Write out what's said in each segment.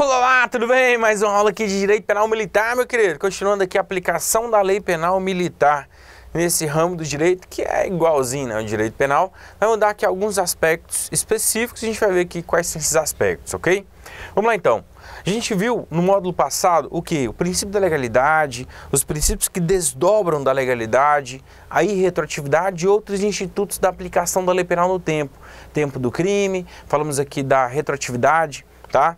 Olá, tudo bem? Mais uma aula aqui de Direito Penal Militar, meu querido. Continuando aqui a aplicação da Lei Penal Militar nesse ramo do direito, que é igualzinho né, ao direito penal. Vai mudar aqui alguns aspectos específicos e a gente vai ver aqui quais são esses aspectos, ok? Vamos lá então. A gente viu no módulo passado o que? O princípio da legalidade, os princípios que desdobram da legalidade, a irretroatividade e outros institutos da aplicação da lei penal no tempo. Tempo do crime, falamos aqui da retroatividade, tá?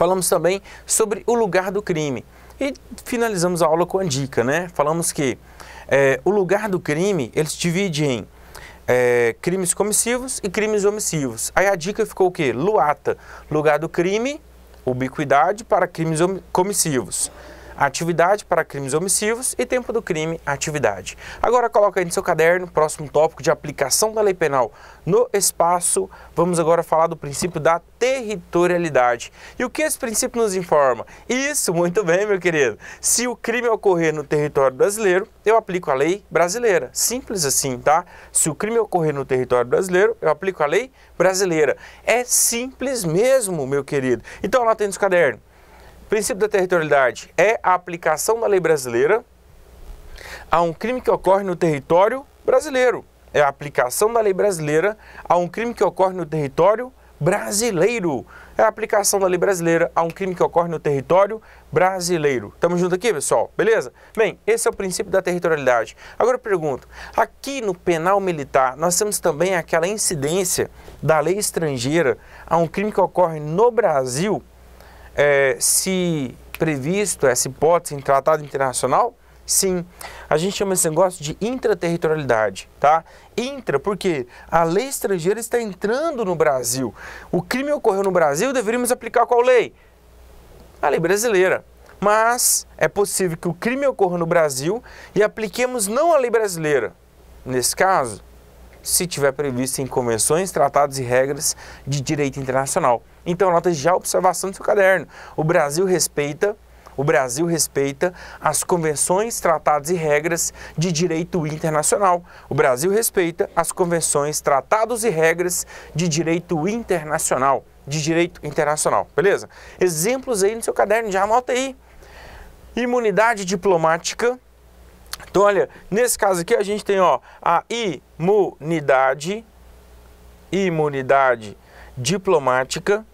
Falamos também sobre o lugar do crime. E finalizamos a aula com a dica, né? Falamos que é, o lugar do crime, ele se divide em é, crimes comissivos e crimes omissivos. Aí a dica ficou o quê? Luata, lugar do crime, ubiquidade para crimes comissivos atividade para crimes omissivos e tempo do crime, atividade. Agora coloca aí no seu caderno, próximo tópico de aplicação da lei penal no espaço. Vamos agora falar do princípio da territorialidade. E o que esse princípio nos informa? Isso, muito bem, meu querido. Se o crime ocorrer no território brasileiro, eu aplico a lei brasileira. Simples assim, tá? Se o crime ocorrer no território brasileiro, eu aplico a lei brasileira. É simples mesmo, meu querido. Então anota aí no seu caderno princípio da territorialidade é a aplicação da lei brasileira a um crime que ocorre no território brasileiro. É a aplicação da lei brasileira a um crime que ocorre no território brasileiro. É a aplicação da lei brasileira a um crime que ocorre no território brasileiro. Estamos juntos aqui, pessoal? Beleza? Bem, esse é o princípio da territorialidade. Agora eu pergunto, aqui no penal militar, nós temos também aquela incidência da lei estrangeira a um crime que ocorre no Brasil é, se previsto essa hipótese em tratado internacional? Sim, a gente chama esse negócio de intraterritorialidade, tá? Intra, porque a lei estrangeira está entrando no Brasil. O crime ocorreu no Brasil, deveríamos aplicar qual lei? A lei brasileira. Mas é possível que o crime ocorra no Brasil e apliquemos não a lei brasileira. Nesse caso, se tiver previsto em convenções, tratados e regras de direito internacional. Então, nota já a observação do seu caderno. O Brasil respeita o Brasil respeita as convenções, tratados e regras de direito internacional. O Brasil respeita as convenções, tratados e regras de direito internacional. De direito internacional, beleza? Exemplos aí no seu caderno, já anota aí. Imunidade diplomática. Então, olha, nesse caso aqui a gente tem ó, a imunidade, imunidade diplomática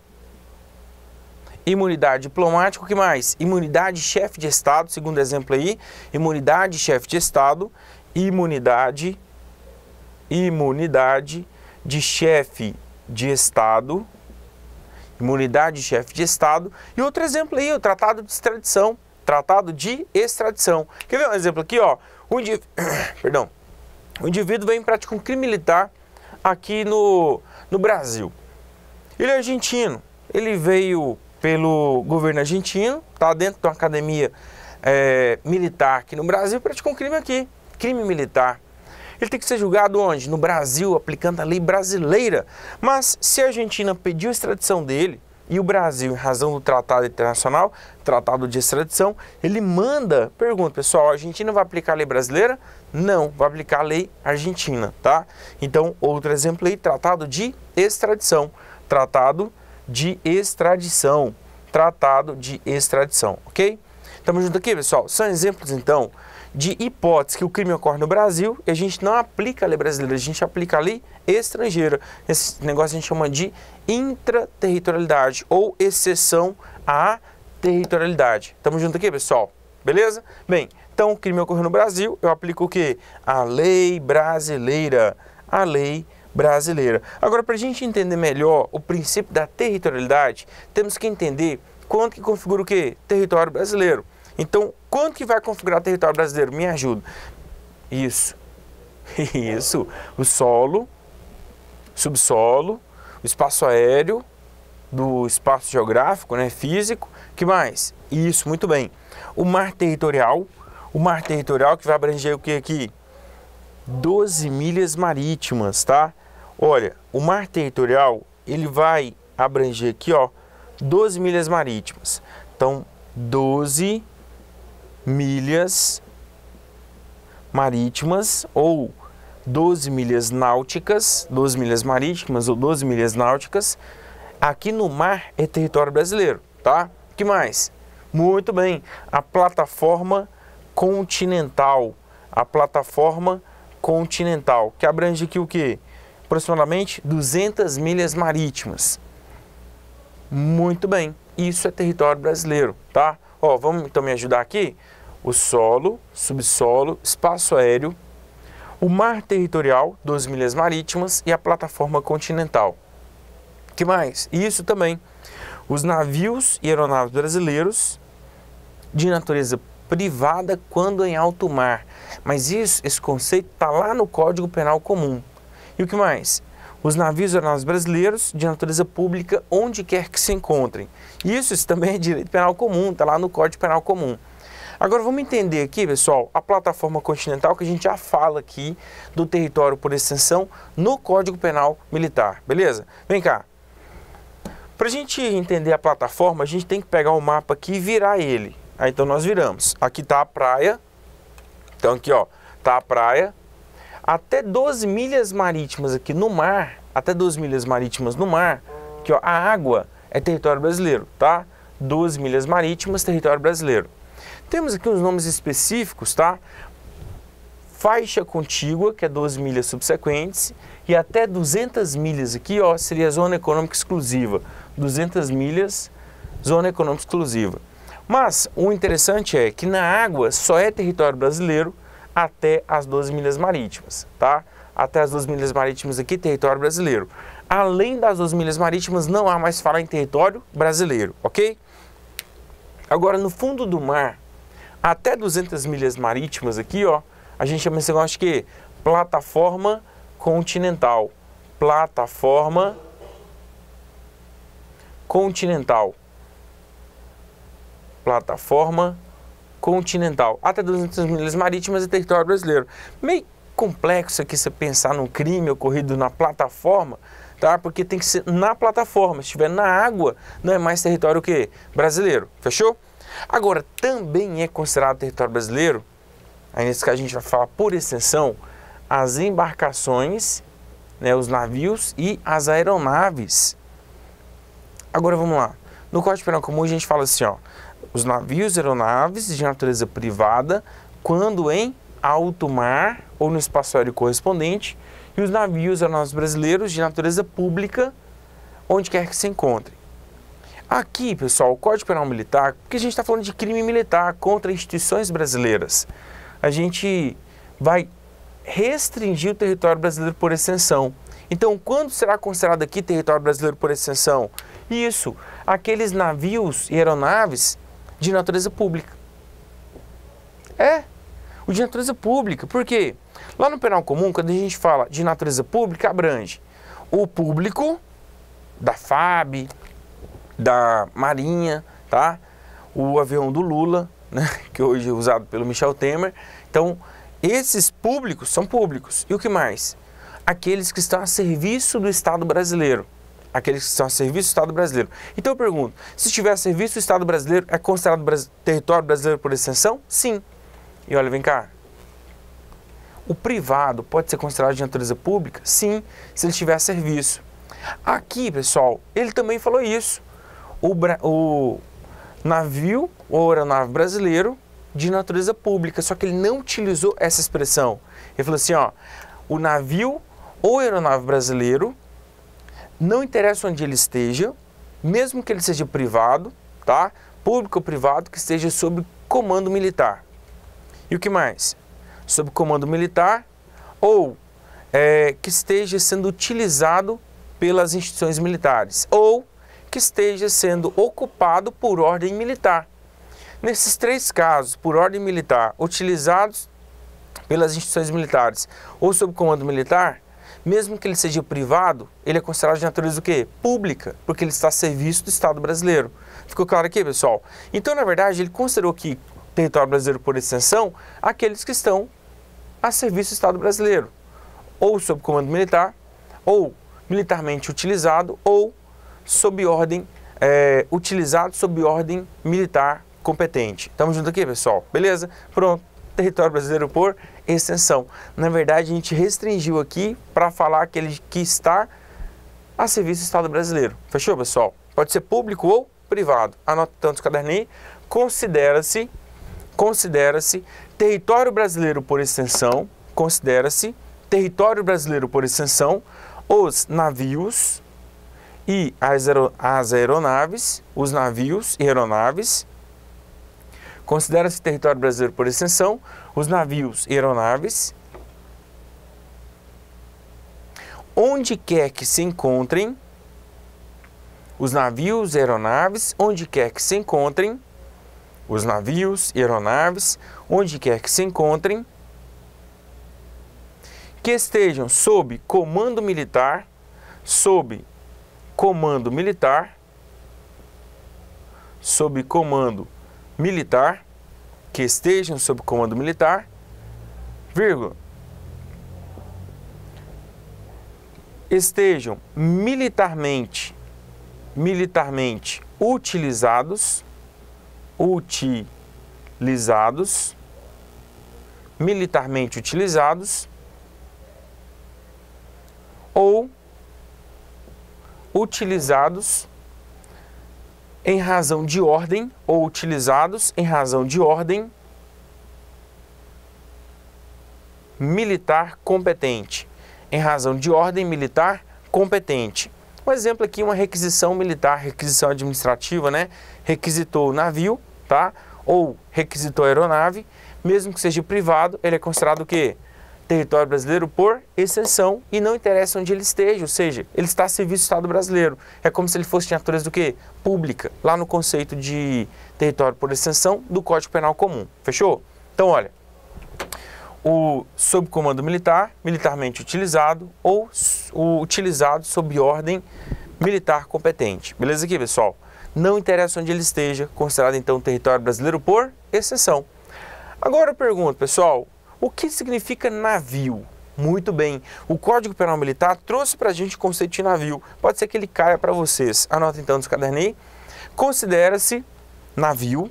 imunidade diplomática, o que mais? Imunidade chefe de Estado, segundo exemplo aí, imunidade chefe de Estado, imunidade, imunidade de chefe de Estado, imunidade de chefe de Estado, e outro exemplo aí, o Tratado de Extradição, Tratado de Extradição. Quer ver um exemplo aqui, ó? O perdão, o indivíduo vem praticar um crime militar aqui no, no Brasil. Ele é argentino, ele veio pelo governo argentino, está dentro de uma academia é, militar aqui no Brasil, praticou um crime aqui, crime militar. Ele tem que ser julgado onde? No Brasil, aplicando a lei brasileira. Mas se a Argentina pediu a extradição dele e o Brasil, em razão do tratado internacional, tratado de extradição, ele manda, pergunta, pessoal, a Argentina vai aplicar a lei brasileira? Não, vai aplicar a lei argentina, tá? Então, outro exemplo aí, tratado de extradição. Tratado de extradição. Tratado de extradição, ok? Estamos juntos aqui, pessoal? São exemplos, então, de hipóteses que o crime ocorre no Brasil e a gente não aplica a lei brasileira, a gente aplica a lei estrangeira. Esse negócio a gente chama de intraterritorialidade ou exceção à territorialidade. Estamos juntos aqui, pessoal? Beleza? Bem, então o crime ocorreu no Brasil, eu aplico o quê? A lei brasileira. A lei brasileira. Agora, para a gente entender melhor o princípio da territorialidade, temos que entender quanto que configura o quê? Território brasileiro. Então, quanto que vai configurar território brasileiro? Me ajuda. Isso. Isso. O solo, subsolo, o espaço aéreo, do espaço geográfico, né, físico. Que mais? Isso, muito bem. O mar territorial, o mar territorial que vai abranger o que aqui? 12 milhas marítimas, tá? Olha, o mar territorial, ele vai abranger aqui, ó, 12 milhas marítimas. Então, 12 milhas marítimas ou 12 milhas náuticas, 12 milhas marítimas ou 12 milhas náuticas, aqui no mar é território brasileiro, tá? que mais? Muito bem, a plataforma continental, a plataforma continental, que abrange aqui o que? Aproximadamente 200 milhas marítimas. Muito bem, isso é território brasileiro, tá? Ó, vamos então me ajudar aqui? O solo, subsolo, espaço aéreo, o mar territorial, 12 milhas marítimas e a plataforma continental. que mais? Isso também. Os navios e aeronaves brasileiros de natureza privada quando em alto mar. Mas isso, esse conceito está lá no Código Penal Comum. E o que mais? Os navios e aeronaves brasileiros de natureza pública onde quer que se encontrem. Isso, isso também é direito penal comum, está lá no Código Penal Comum. Agora vamos entender aqui, pessoal, a plataforma continental que a gente já fala aqui do território por extensão no Código Penal Militar, beleza? Vem cá. Para a gente entender a plataforma, a gente tem que pegar o mapa aqui e virar ele. Aí então nós viramos. Aqui está a praia. Então aqui ó, tá a praia. Até 12 milhas marítimas aqui no mar, até 12 milhas marítimas no mar, que ó, a água é território brasileiro, tá? 12 milhas marítimas, território brasileiro. Temos aqui uns nomes específicos, tá? Faixa contígua, que é 12 milhas subsequentes, e até 200 milhas aqui, ó, seria zona econômica exclusiva. 200 milhas, zona econômica exclusiva. Mas o interessante é que na água só é território brasileiro até as 12 milhas marítimas, tá? Até as 12 milhas marítimas aqui, território brasileiro. Além das 12 milhas marítimas, não há mais falar em território brasileiro, ok? Agora, no fundo do mar, até 200 milhas marítimas aqui, ó, a gente chama esse negócio de quê? Plataforma continental. Plataforma continental. Plataforma continental. Até 200 milhas marítimas e território brasileiro. Meio complexo aqui você pensar num crime ocorrido na plataforma, tá? Porque tem que ser na plataforma. Se estiver na água, não é mais território o quê? Brasileiro. Fechou? Agora, também é considerado território brasileiro, aí nesse caso a gente vai falar por extensão, as embarcações, né, os navios e as aeronaves. Agora vamos lá. No Código Penal Comum a gente fala assim, ó, os navios e aeronaves de natureza privada, quando em alto mar ou no espaço aéreo correspondente, e os navios e aeronaves brasileiros de natureza pública, onde quer que se encontrem. Aqui, pessoal, o Código Penal Militar, porque a gente está falando de crime militar contra instituições brasileiras, a gente vai restringir o território brasileiro por extensão. Então, quando será considerado aqui território brasileiro por extensão? Isso, aqueles navios e aeronaves de natureza pública. É, o de natureza pública. Por quê? Lá no penal comum, quando a gente fala de natureza pública, abrange o público da FAB, da Marinha, tá? O avião do Lula, né? que hoje é usado pelo Michel Temer. Então, esses públicos são públicos. E o que mais? Aqueles que estão a serviço do Estado brasileiro. Aqueles que estão a serviço do Estado brasileiro. Então eu pergunto, se estiver a serviço do Estado brasileiro, é considerado território brasileiro por extensão? Sim. E olha, vem cá. O privado pode ser considerado de natureza pública? Sim, se ele estiver a serviço. Aqui, pessoal, ele também falou isso o, o navio ou aeronave brasileiro de natureza pública, só que ele não utilizou essa expressão. Ele falou assim, ó, o navio ou aeronave brasileiro, não interessa onde ele esteja, mesmo que ele seja privado, tá? Público ou privado, que esteja sob comando militar. E o que mais? Sob comando militar ou é, que esteja sendo utilizado pelas instituições militares ou que esteja sendo ocupado por ordem militar. Nesses três casos, por ordem militar, utilizados pelas instituições militares ou sob comando militar, mesmo que ele seja privado, ele é considerado de natureza o quê? Pública, porque ele está a serviço do Estado brasileiro. Ficou claro aqui, pessoal? Então, na verdade, ele considerou que território brasileiro por extensão aqueles que estão a serviço do Estado brasileiro, ou sob comando militar, ou militarmente utilizado, ou sob ordem, é, utilizado sob ordem militar competente. Estamos juntos aqui, pessoal? Beleza? Pronto. Território brasileiro por extensão. Na verdade, a gente restringiu aqui para falar aquele que está a serviço do Estado brasileiro. Fechou, pessoal? Pode ser público ou privado. Anota tanto caderninho. Considera-se, considera-se território brasileiro por extensão, considera-se território brasileiro por extensão os navios e as aeronaves, os navios e aeronaves. Considera-se território brasileiro por extensão. Os navios e aeronaves. Onde quer que se encontrem, os navios e aeronaves, onde quer que se encontrem, os navios e aeronaves, onde quer que se encontrem, que estejam sob comando militar, sob comando militar, sob comando militar, que estejam sob comando militar, vírgula, estejam militarmente militarmente utilizados utilizados militarmente utilizados ou utilizados em razão de ordem ou utilizados em razão de ordem militar competente em razão de ordem militar competente. Um exemplo aqui, uma requisição militar, requisição administrativa, né? Requisitou o navio, tá? Ou requisitou a aeronave, mesmo que seja privado, ele é considerado o quê? Território brasileiro por exceção e não interessa onde ele esteja, ou seja, ele está a serviço do Estado brasileiro. É como se ele fosse de natureza do quê? Pública, lá no conceito de território por exceção do Código Penal Comum. Fechou? Então, olha, o sob comando militar, militarmente utilizado, ou o utilizado sob ordem militar competente. Beleza aqui, pessoal? Não interessa onde ele esteja, considerado então território brasileiro por exceção. Agora eu pergunto, pessoal, o que significa navio? Muito bem, o Código Penal Militar trouxe para a gente o conceito de navio. Pode ser que ele caia para vocês. Anota então nos caderninhos. Considera-se navio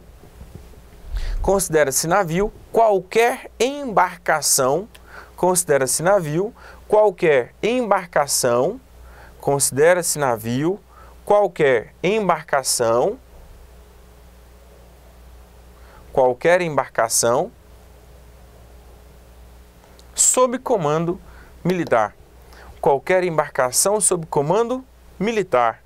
considera-se navio qualquer embarcação, considera-se navio qualquer embarcação, considera-se navio qualquer embarcação, qualquer embarcação sob comando militar. Qualquer embarcação sob comando militar.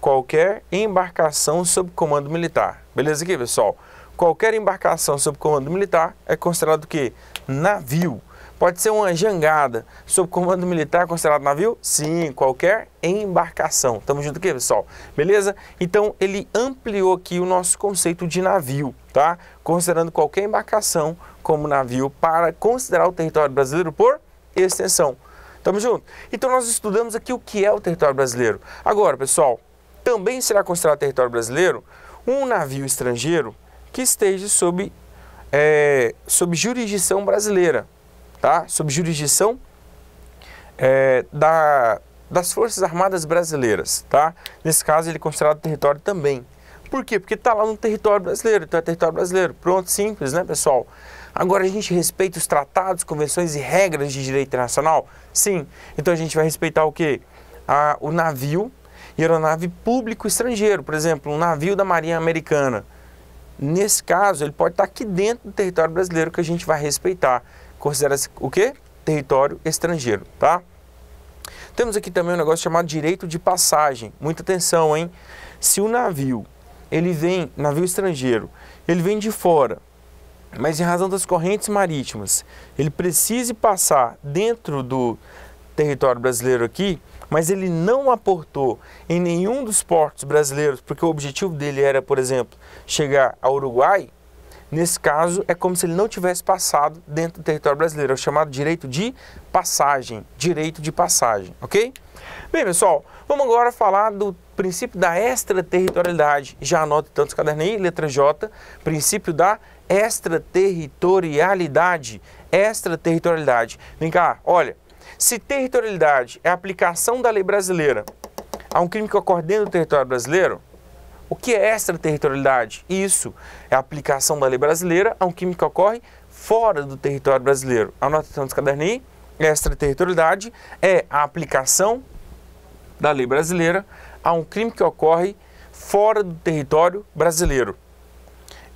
Qualquer embarcação sob comando militar. Beleza aqui, pessoal? qualquer embarcação sob comando militar é considerado que navio. Pode ser uma jangada sob comando militar considerado navio? Sim, qualquer embarcação. Tamo junto aqui, pessoal? Beleza? Então, ele ampliou aqui o nosso conceito de navio, tá? Considerando qualquer embarcação como navio para considerar o território brasileiro por extensão. Tamo junto? Então, nós estudamos aqui o que é o território brasileiro. Agora, pessoal, também será considerado território brasileiro um navio estrangeiro que esteja sob, é, sob jurisdição brasileira, tá? Sob jurisdição é, da, das Forças Armadas Brasileiras, tá? Nesse caso, ele é considerado território também. Por quê? Porque está lá no território brasileiro, então é território brasileiro. Pronto, simples, né, pessoal? Agora a gente respeita os tratados, convenções e regras de direito internacional? Sim. Então a gente vai respeitar o quê? A, o navio e aeronave público estrangeiro. Por exemplo, um navio da Marinha Americana Nesse caso, ele pode estar aqui dentro do território brasileiro que a gente vai respeitar. Considera-se o quê? Território estrangeiro, tá? Temos aqui também um negócio chamado direito de passagem. Muita atenção, hein? Se o navio, ele vem, navio estrangeiro, ele vem de fora, mas em razão das correntes marítimas, ele precise passar dentro do território brasileiro aqui, mas ele não aportou em nenhum dos portos brasileiros, porque o objetivo dele era, por exemplo, chegar ao Uruguai, nesse caso é como se ele não tivesse passado dentro do território brasileiro, é o chamado direito de passagem, direito de passagem, ok? Bem, pessoal, vamos agora falar do princípio da extraterritorialidade. Já anota tantos cadernos aí, letra J, princípio da extraterritorialidade. Extraterritorialidade. Vem cá, olha, se territorialidade é a aplicação da lei brasileira a um crime que ocorre dentro do território brasileiro, o que é extraterritorialidade? Isso é a aplicação da lei brasileira a um crime que ocorre fora do território brasileiro. Anota então nos caderninhos. Extraterritorialidade é a aplicação da lei brasileira a um crime que ocorre fora do território brasileiro.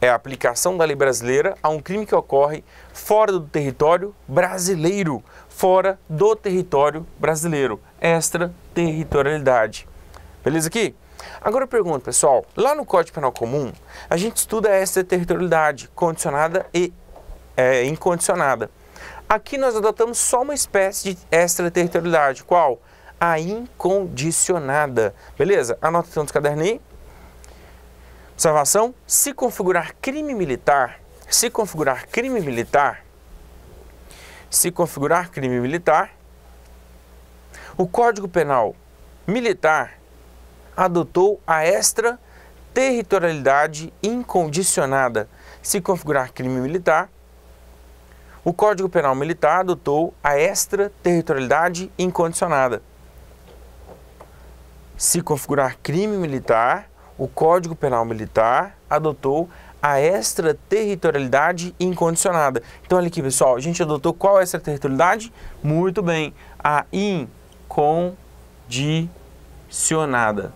É a aplicação da lei brasileira a um crime que ocorre fora do território brasileiro, fora do território brasileiro, extraterritorialidade. Beleza aqui? Agora eu pergunto, pessoal, lá no Código Penal Comum, a gente estuda extraterritorialidade condicionada e é, incondicionada. Aqui nós adotamos só uma espécie de extraterritorialidade. Qual? A incondicionada. Beleza? Anota então nos cadernos aí. Observação: se configurar crime militar, se configurar crime militar, se configurar crime militar, o Código Penal Militar adotou a extraterritorialidade incondicionada. Se configurar crime militar, o Código Penal Militar adotou a extraterritorialidade incondicionada. Se configurar crime militar, o Código Penal Militar adotou a extraterritorialidade incondicionada. Então, olha aqui, pessoal, a gente adotou qual extraterritorialidade? Muito bem, a incondicionada.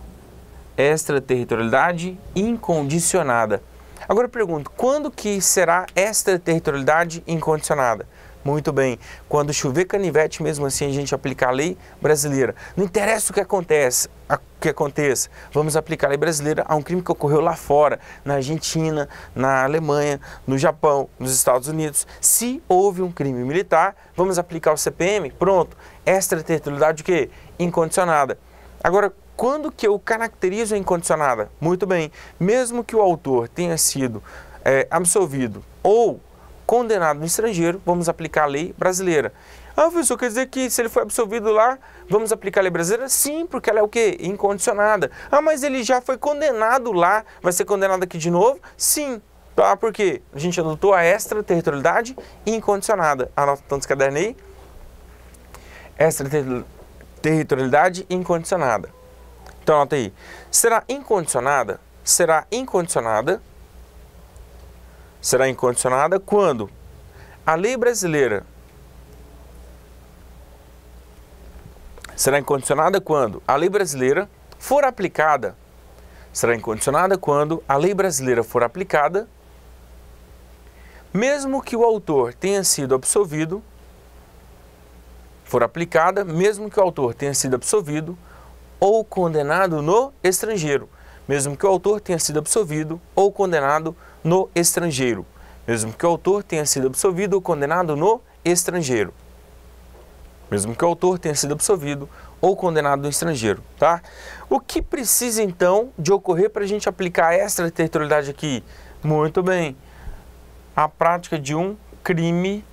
Extraterritorialidade incondicionada. Agora eu pergunto, quando que será extraterritorialidade incondicionada? Muito bem, quando chover canivete, mesmo assim a gente aplicar a lei brasileira. Não interessa o que acontece, o que aconteça, vamos aplicar a lei brasileira a um crime que ocorreu lá fora, na Argentina, na Alemanha, no Japão, nos Estados Unidos. Se houve um crime militar, vamos aplicar o CPM, pronto, extraterritorialidade o quê? Incondicionada. Agora, quando que eu caracterizo a incondicionada? Muito bem, mesmo que o autor tenha sido é, absolvido ou condenado no estrangeiro, vamos aplicar a lei brasileira. Ah, professor, quer dizer que se ele foi absolvido lá, vamos aplicar a lei brasileira? Sim, porque ela é o quê? Incondicionada. Ah, mas ele já foi condenado lá, vai ser condenado aqui de novo? Sim. Tá, por quê? A gente adotou a extraterritorialidade incondicionada. Anota tantos cadernos aí. Extraterritorialidade incondicionada. Então, anota aí. Será incondicionada? Será incondicionada. Será incondicionada quando a lei brasileira será incondicionada quando a lei brasileira for aplicada. Será incondicionada quando a lei brasileira for aplicada, mesmo que o autor tenha sido absolvido, for aplicada, mesmo que o autor tenha sido absolvido ou condenado no estrangeiro, mesmo que o autor tenha sido absolvido ou condenado no estrangeiro, mesmo que o autor tenha sido absolvido ou condenado no estrangeiro, mesmo que o autor tenha sido absolvido ou condenado no estrangeiro, tá? O que precisa então de ocorrer para a gente aplicar a extraterritorialidade aqui? Muito bem, a prática de um crime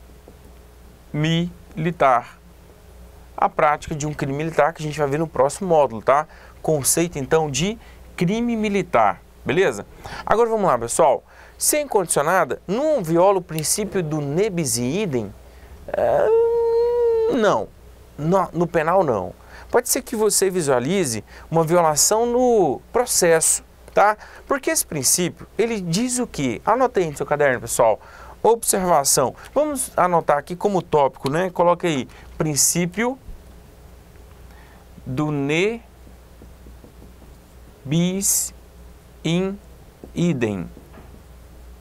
militar a prática de um crime militar que a gente vai ver no próximo módulo, tá? Conceito então de crime militar, beleza? Agora vamos lá, pessoal. Se é incondicionada, não viola o princípio do nebis idem? É, não. no, no penal não. Pode ser que você visualize uma violação no processo, tá? Porque esse princípio, ele diz o que? Anota aí no seu caderno, pessoal. Observação. Vamos anotar aqui como tópico, né? Coloca aí, princípio do ne bis in idem.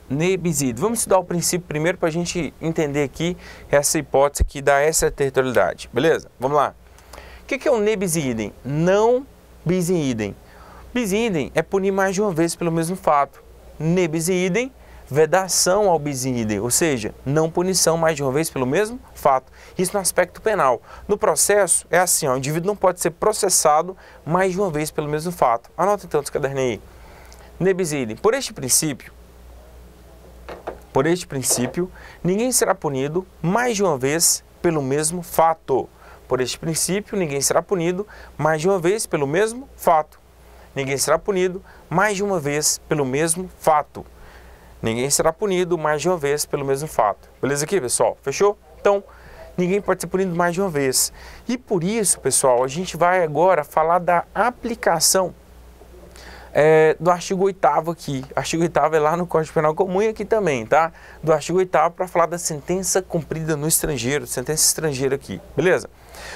Ne bis idem. Vamos estudar o princípio primeiro para a gente entender aqui essa hipótese aqui da extraterritorialidade. Beleza? Vamos lá. O que é o ne bis idem? Não bis in idem. Bis in idem é punir mais de uma vez pelo mesmo fato. Ne bis in idem vedação ao bis in idem, ou seja, não punição mais de uma vez pelo mesmo fato. Isso no aspecto penal. No processo, é assim, ó, o indivíduo não pode ser processado mais de uma vez pelo mesmo fato. Anota então os cadernos aí. Ne bis idem. Por este princípio, por este princípio, ninguém será punido mais de uma vez pelo mesmo fato. Por este princípio, ninguém será punido mais de uma vez pelo mesmo fato. Ninguém será punido mais de uma vez pelo mesmo fato. Ninguém será punido mais de uma vez pelo mesmo fato. Beleza aqui, pessoal? Fechou? Então, ninguém pode ser punido mais de uma vez. E por isso, pessoal, a gente vai agora falar da aplicação é, do artigo 8 aqui. Artigo 8 é lá no Código Penal Comum e aqui também, tá? Do artigo 8 para falar da sentença cumprida no estrangeiro, sentença estrangeira aqui, beleza?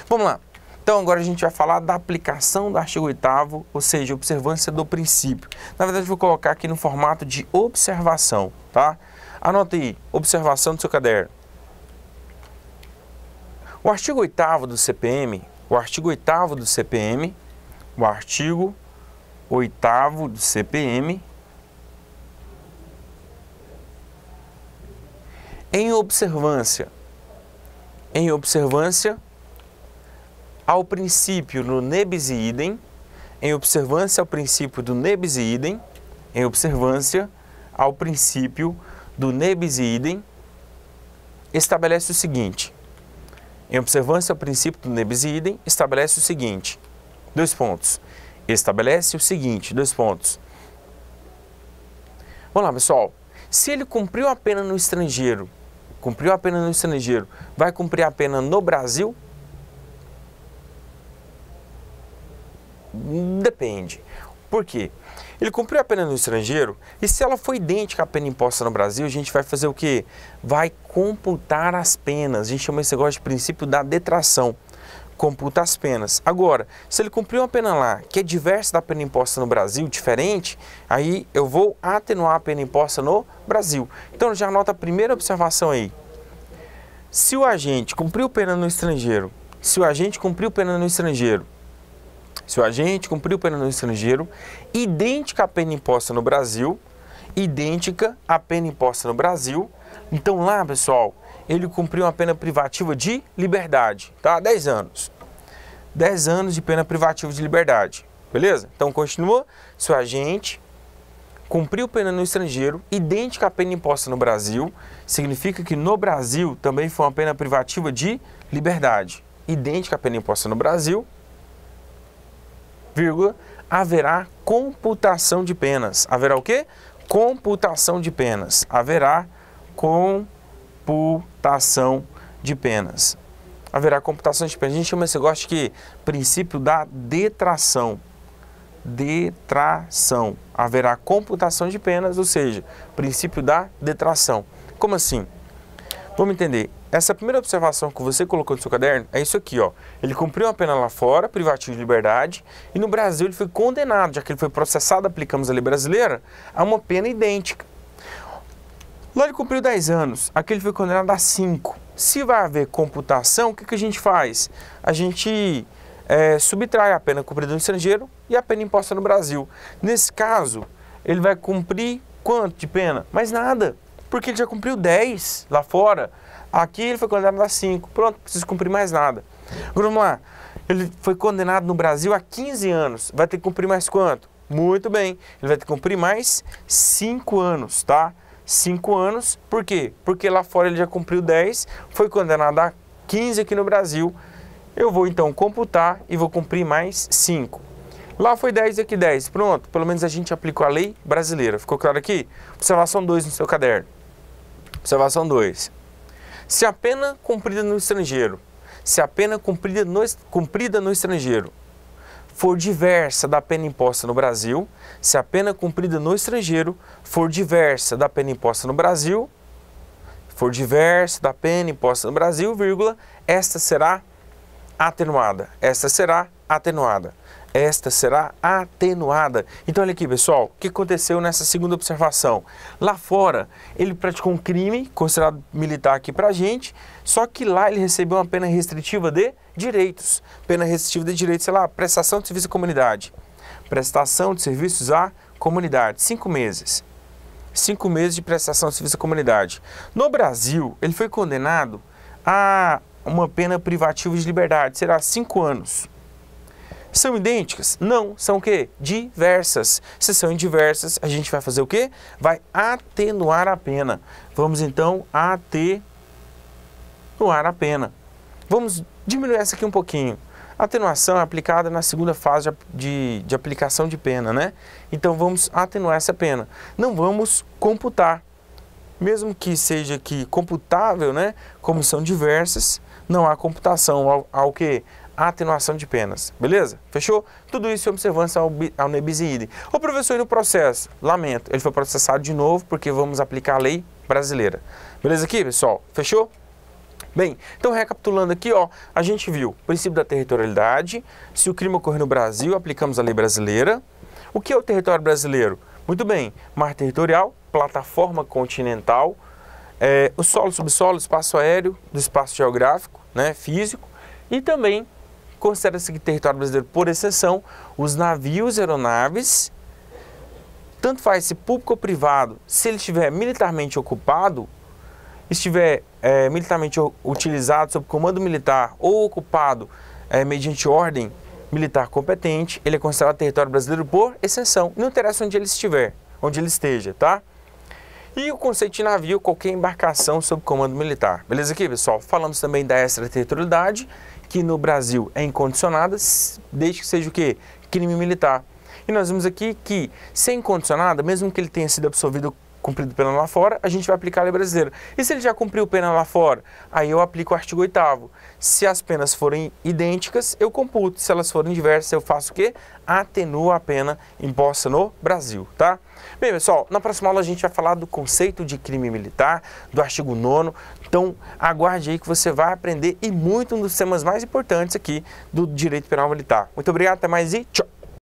Vamos lá. Então agora a gente vai falar da aplicação do artigo 8 ou seja, observância do princípio. Na verdade, vou colocar aqui no formato de observação, tá? Anota aí, observação do seu caderno. O artigo 8 do CPM, o artigo 8 do CPM, o artigo 8 do CPM, em observância, em observância ao princípio no nebis idem, em observância ao princípio do nebis idem, em observância ao princípio do nebis idem, estabelece o seguinte. Em observância ao princípio do nebis idem, estabelece o seguinte. Dois pontos. Estabelece o seguinte, dois pontos. Vamos lá, pessoal. Se ele cumpriu a pena no estrangeiro, cumpriu a pena no estrangeiro, vai cumprir a pena no Brasil? Depende. Por quê? Ele cumpriu a pena no estrangeiro e se ela for idêntica à pena imposta no Brasil, a gente vai fazer o quê? Vai computar as penas. A gente chama esse negócio de princípio da detração. Computa as penas. Agora, se ele cumpriu uma pena lá que é diversa da pena imposta no Brasil, diferente, aí eu vou atenuar a pena imposta no Brasil. Então já anota a primeira observação aí. Se o agente cumpriu pena no estrangeiro, se o agente cumpriu pena no estrangeiro se o agente cumpriu pena no estrangeiro, idêntica à pena imposta no Brasil, idêntica à pena imposta no Brasil. Então lá, pessoal, ele cumpriu uma pena privativa de liberdade, tá? 10 anos. 10 anos de pena privativa de liberdade, beleza? Então continua, se o agente cumpriu pena no estrangeiro, idêntica à pena imposta no Brasil, significa que no Brasil também foi uma pena privativa de liberdade. Idêntica à pena imposta no Brasil, vírgula, haverá computação de penas. Haverá o quê? Computação de penas. Haverá computação de penas. Haverá computação de penas. A gente chama esse negócio de princípio da detração. Detração. Haverá computação de penas, ou seja, princípio da detração. Como assim? Vamos entender. Essa primeira observação que você colocou no seu caderno é isso aqui, ó. Ele cumpriu uma pena lá fora, privativo de liberdade, e no Brasil ele foi condenado, já que ele foi processado, aplicamos a lei brasileira, a uma pena idêntica. Lá ele cumpriu 10 anos, aqui ele foi condenado a 5. Se vai haver computação, o que, que a gente faz? A gente é, subtrai a pena cumprida no estrangeiro e a pena imposta no Brasil. Nesse caso, ele vai cumprir quanto de pena? Mais nada, porque ele já cumpriu 10 lá fora. Aqui ele foi condenado a 5. Pronto, não precisa cumprir mais nada. Vamos lá. Ele foi condenado no Brasil a 15 anos. Vai ter que cumprir mais quanto? Muito bem. Ele vai ter que cumprir mais 5 anos, tá? 5 anos. Por quê? Porque lá fora ele já cumpriu 10, foi condenado a 15 aqui no Brasil. Eu vou então computar e vou cumprir mais 5. Lá foi 10 aqui 10. Pronto, pelo menos a gente aplicou a lei brasileira. Ficou claro aqui? Observação 2 no seu caderno. Observação 2. Se a pena cumprida no estrangeiro, se a pena cumprida no, cumprida no estrangeiro for diversa da pena imposta no Brasil, se a pena cumprida no estrangeiro for diversa da pena imposta no Brasil, for diversa da pena imposta no Brasil, vírgula, esta será atenuada. Esta será atenuada esta será atenuada. Então, olha aqui, pessoal, o que aconteceu nessa segunda observação? Lá fora, ele praticou um crime considerado militar aqui pra gente, só que lá ele recebeu uma pena restritiva de direitos. Pena restritiva de direitos, sei lá, prestação de serviço à comunidade. Prestação de serviços à comunidade, cinco meses. Cinco meses de prestação de serviço à comunidade. No Brasil, ele foi condenado a uma pena privativa de liberdade, será cinco anos. São idênticas? Não, são o quê? Diversas. Se são diversas, a gente vai fazer o quê? Vai atenuar a pena. Vamos então atenuar a pena. Vamos diminuir essa aqui um pouquinho. Atenuação é aplicada na segunda fase de, de aplicação de pena, né? Então vamos atenuar essa pena. Não vamos computar. Mesmo que seja aqui computável, né? Como são diversas, não há computação ao, ao que? Atenuação de penas. Beleza? Fechou? Tudo isso em observância ao, ao nebiside. O professor no processo, lamento, ele foi processado de novo porque vamos aplicar a lei brasileira. Beleza aqui, pessoal? Fechou? Bem, então recapitulando aqui, ó, a gente viu o princípio da territorialidade, se o crime ocorre no Brasil, aplicamos a lei brasileira. O que é o território brasileiro? Muito bem, mar territorial, plataforma continental, é, o solo, subsolo, espaço aéreo, do espaço geográfico, né, físico, e também considera-se que território brasileiro, por exceção, os navios aeronaves, tanto faz se público ou privado, se ele estiver militarmente ocupado, estiver é, militarmente utilizado sob comando militar ou ocupado é, mediante ordem militar competente, ele é considerado território brasileiro por exceção. Não interessa onde ele estiver, onde ele esteja, tá? E o conceito de navio, qualquer embarcação sob comando militar. Beleza aqui, pessoal? Falamos também da extraterritorialidade, que no Brasil é incondicionada, desde que seja o quê? Crime militar. E nós vimos aqui que, sem incondicionada, mesmo que ele tenha sido absolvido cumprido pena lá fora, a gente vai aplicar a lei brasileira. E se ele já cumpriu pena lá fora? Aí eu aplico o artigo 8 Se as penas forem idênticas, eu computo. Se elas forem diversas, eu faço o quê? Atenuo a pena imposta no Brasil, tá? Bem, pessoal, na próxima aula a gente vai falar do conceito de crime militar, do artigo 9 Então, aguarde aí que você vai aprender e muito um dos temas mais importantes aqui do direito penal militar. Muito obrigado, até mais e tchau!